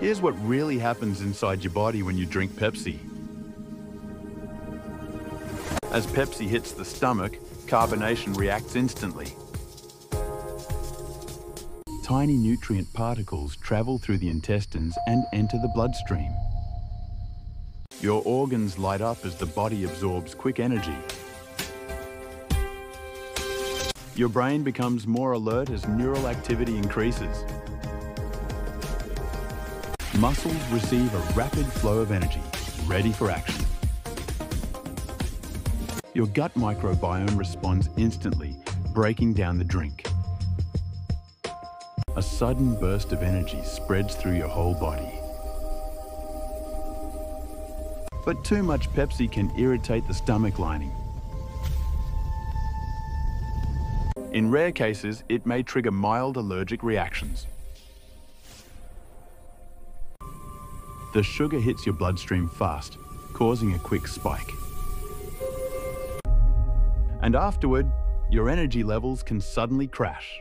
Here's what really happens inside your body when you drink Pepsi. As Pepsi hits the stomach, carbonation reacts instantly. Tiny nutrient particles travel through the intestines and enter the bloodstream. Your organs light up as the body absorbs quick energy. Your brain becomes more alert as neural activity increases. Muscles receive a rapid flow of energy, ready for action. Your gut microbiome responds instantly, breaking down the drink. A sudden burst of energy spreads through your whole body. But too much Pepsi can irritate the stomach lining. In rare cases, it may trigger mild allergic reactions. The sugar hits your bloodstream fast, causing a quick spike. And afterward, your energy levels can suddenly crash.